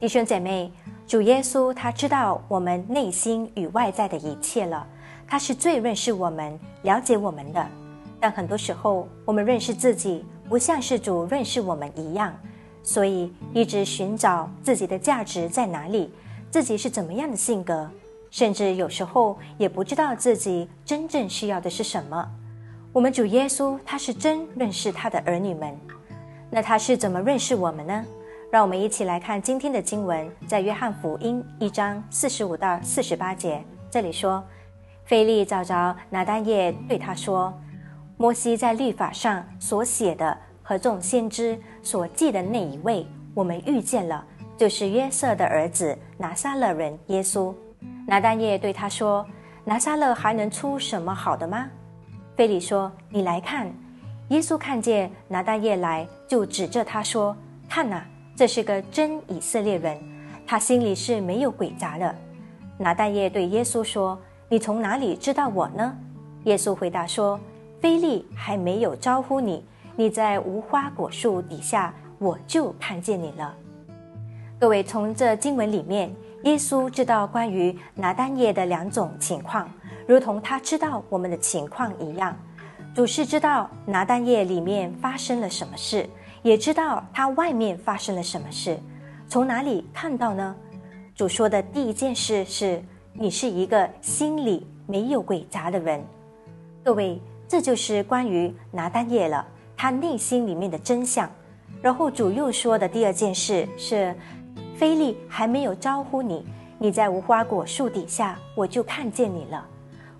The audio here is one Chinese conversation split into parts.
弟兄姐妹，主耶稣他知道我们内心与外在的一切了，他是最认识我们、了解我们的。但很多时候，我们认识自己不像是主认识我们一样，所以一直寻找自己的价值在哪里，自己是怎么样的性格，甚至有时候也不知道自己真正需要的是什么。我们主耶稣他是真认识他的儿女们，那他是怎么认识我们呢？让我们一起来看今天的经文，在约翰福音一章四十五到四十八节。这里说，菲利找着拿丹叶，对他说：“摩西在律法上所写的和众先知所记的那一位，我们遇见了，就是约瑟的儿子拿撒勒人耶稣。”拿丹叶对他说：“拿撒勒还能出什么好的吗？”菲利说：“你来看。”耶稣看见拿丹叶来，就指着他说：“看哪！”这是个真以色列人，他心里是没有诡诈的。拿但业对耶稣说：“你从哪里知道我呢？”耶稣回答说：“菲利还没有招呼你，你在无花果树底下，我就看见你了。”各位，从这经文里面，耶稣知道关于拿但业的两种情况，如同他知道我们的情况一样。主是知道拿但业里面发生了什么事。也知道他外面发生了什么事，从哪里看到呢？主说的第一件事是：你是一个心里没有鬼杂的人。各位，这就是关于拿丹叶了，他内心里面的真相。然后主又说的第二件事是：菲利还没有招呼你，你在无花果树底下，我就看见你了。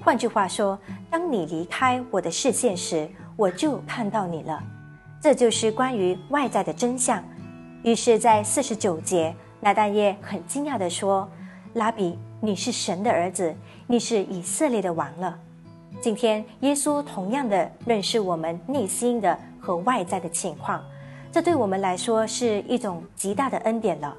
换句话说，当你离开我的视线时，我就看到你了。这就是关于外在的真相。于是，在四十九节，拿但业很惊讶地说：“拉比，你是神的儿子，你是以色列的王了。”今天，耶稣同样的认识我们内心的和外在的情况，这对我们来说是一种极大的恩典了。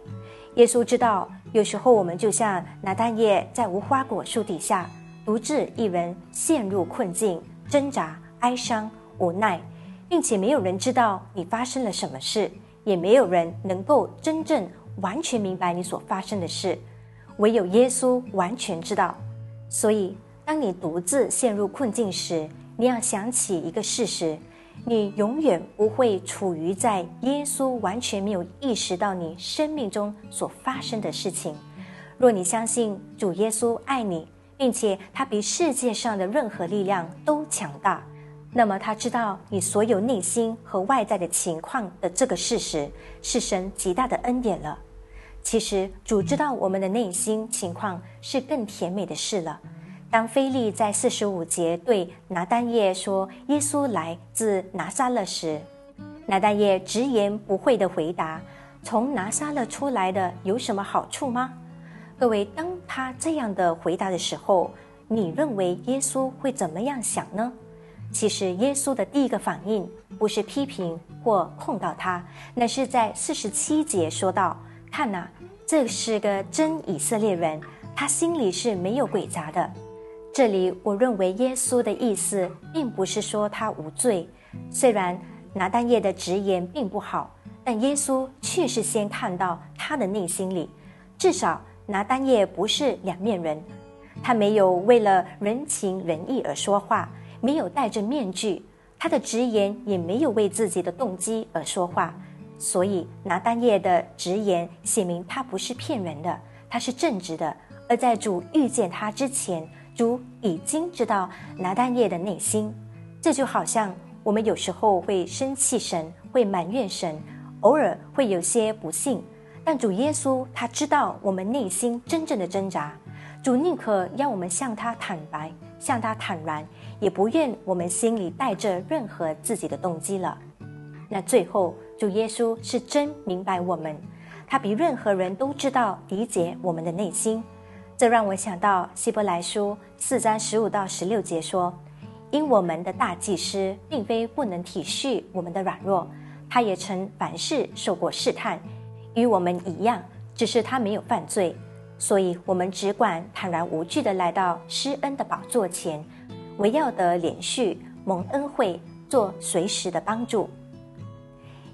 耶稣知道，有时候我们就像拿但业在无花果树底下，独自一人陷入困境、挣扎、哀伤、无奈。并且没有人知道你发生了什么事，也没有人能够真正完全明白你所发生的事，唯有耶稣完全知道。所以，当你独自陷入困境时，你要想起一个事实：你永远不会处于在耶稣完全没有意识到你生命中所发生的事情。若你相信主耶稣爱你，并且他比世界上的任何力量都强大。那么他知道你所有内心和外在的情况的这个事实，是神极大的恩典了。其实主知道我们的内心情况是更甜美的事了。当菲利在四十五节对拿丹叶说耶稣来自拿撒勒时，拿丹叶直言不讳的回答：“从拿撒勒出来的有什么好处吗？”各位，当他这样的回答的时候，你认为耶稣会怎么样想呢？其实，耶稣的第一个反应不是批评或控告他，那是在四十七节说道：“看呐，这是个真以色列人，他心里是没有诡诈的。”这里，我认为耶稣的意思并不是说他无罪。虽然拿单叶的直言并不好，但耶稣确实先看到他的内心里。至少，拿单叶不是两面人，他没有为了人情仁义而说话。没有戴着面具，他的直言也没有为自己的动机而说话，所以拿丹叶的直言写明他不是骗人的，他是正直的。而在主遇见他之前，主已经知道拿丹叶的内心。这就好像我们有时候会生气神，会埋怨神，偶尔会有些不幸，但主耶稣他知道我们内心真正的挣扎，主宁可让我们向他坦白，向他坦然。也不愿我们心里带着任何自己的动机了。那最后，主耶稣是真明白我们，他比任何人都知道理解我们的内心。这让我想到希伯来书四章十五到十六节说：“因我们的大祭司并非不能体恤我们的软弱，他也曾凡事受过试探，与我们一样，只是他没有犯罪。所以，我们只管坦然无惧的来到施恩的宝座前。”唯要得连续蒙恩惠，做随时的帮助。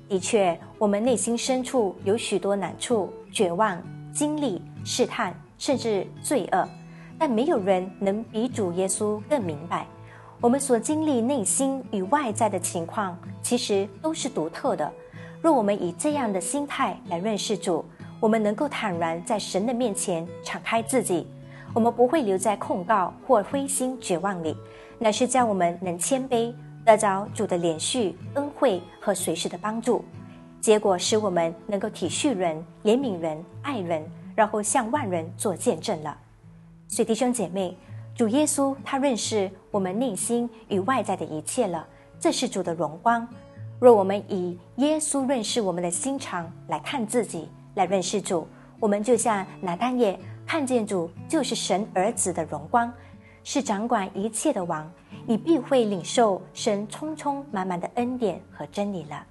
的确，我们内心深处有许多难处、绝望、经历、试探，甚至罪恶。但没有人能比主耶稣更明白，我们所经历内心与外在的情况，其实都是独特的。若我们以这样的心态来认识主，我们能够坦然在神的面前敞开自己，我们不会留在控告或灰心绝望里，乃是叫我们能谦卑。得着主的连续恩惠和随时的帮助，结果使我们能够体恤人、怜悯人、爱人，然后向万人做见证了。所以弟兄姐妹，主耶稣他认识我们内心与外在的一切了，这是主的荣光。若我们以耶稣认识我们的心肠来看自己，来认识主，我们就像拿单叶看见主就是神儿子的荣光，是掌管一切的王。你必会领受神充充满满的恩典和真理了。